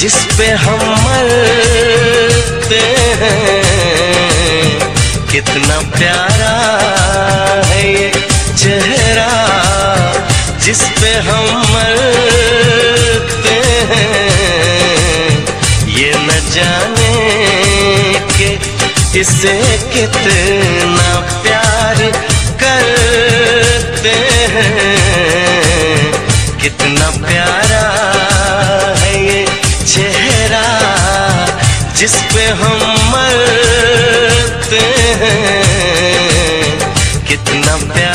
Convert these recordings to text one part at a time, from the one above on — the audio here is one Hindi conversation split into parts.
जिस पे हम मरते हैं। कितना प्यारा है ये चेहरा, जिस पे हम मरते हैं। ये न जाने के इसे कितना प्यार करते हैं। कितना प्यारा जिस पे हम मरते हैं कितना प्यारा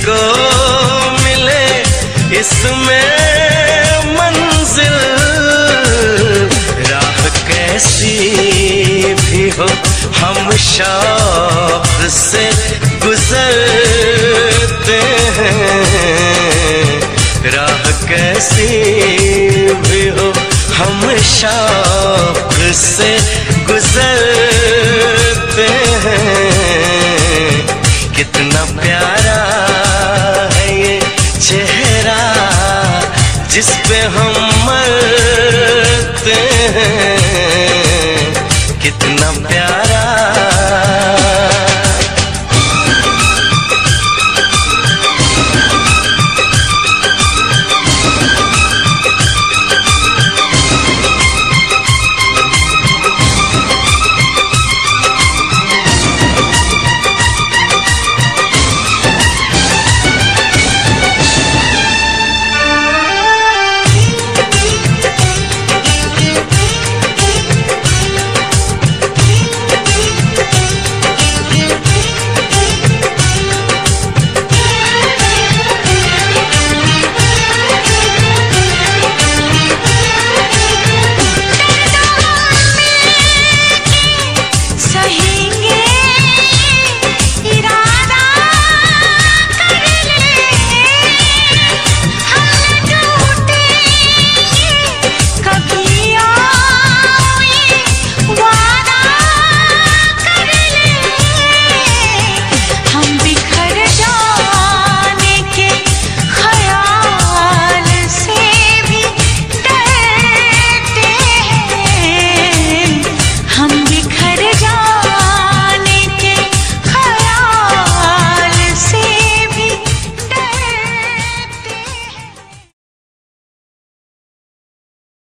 उसी को मिले इसमें मंजिल। राह कैसी भी हो, हम शौक से गुजरते हैं। राह कैसी भी हो, हम शौक से गुजरते जिस पे हम मरते हैं।